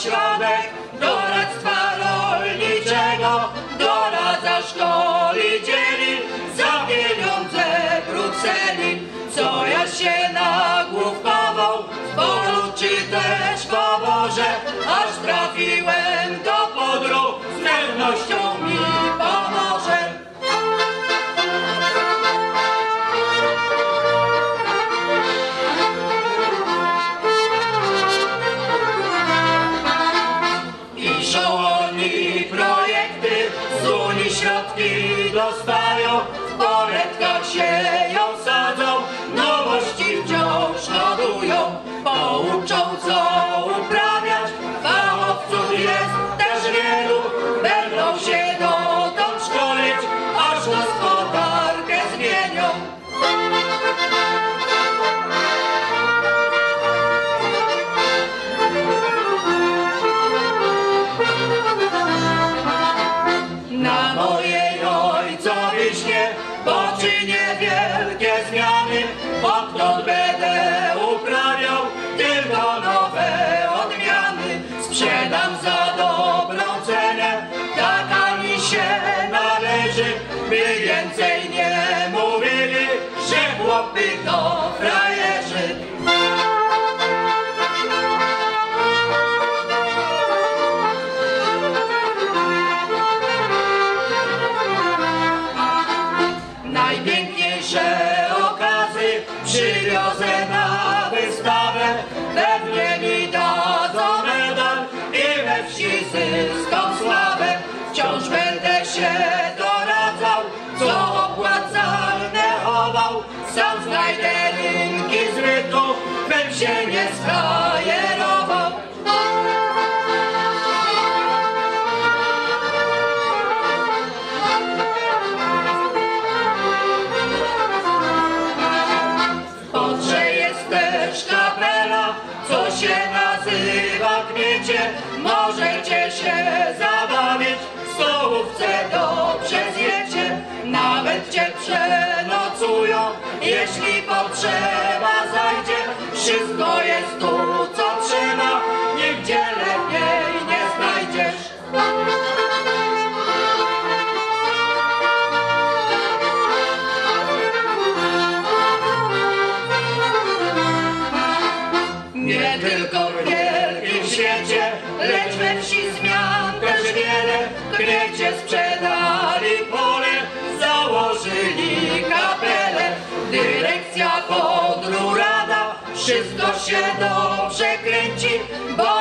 ośrodek doradztwa rolniczego doradza szkoli dzieli za pieniądze Brukseli. Co ja się nagłówkował w polu czy też w oborze, aż trafiłem do podru, z pewnością mi Piszą oni projekty, z Unii środki dostają, w poletkach sieją, sadzą, odtąd będę uprawiał tylko nowe odmiany. Sprzedam za dobrą cenę, taka mi się należy, by więcej nie mówili, że chłopy to frajerzy. Najpiękniejsze przywiozę na wystawę. Pewnie mi dadzą medal i we wsi zyskam sławę. Wciąż będę się doradzał, co opłacalne chował. Sam znajdę rynki zbytu, bym się nie sfrajerował. Się nazywa kmiecie. Możecie się zabawić, w stołówce dobrze zjecie. Nawet cię przenocują, jeśli potrzeba zajdzie. Wszystko jest tu, Nie tylko w wielkim świecie, lecz we wsi zmian też wiele. Kmiecie sprzedali pole, założyli kapelę. Dyrekcja podru rada, wszystko się dobrze kręci, bo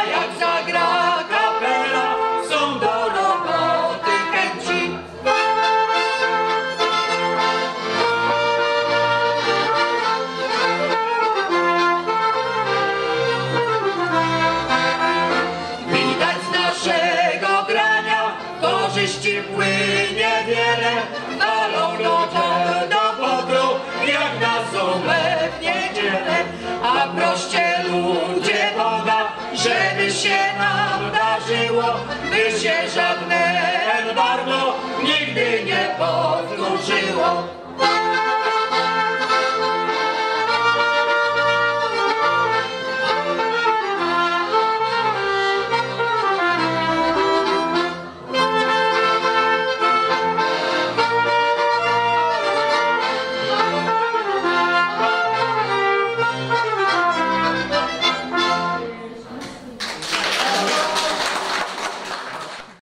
nam darzyło, by się żadne embargo nigdy nie powtórzyło.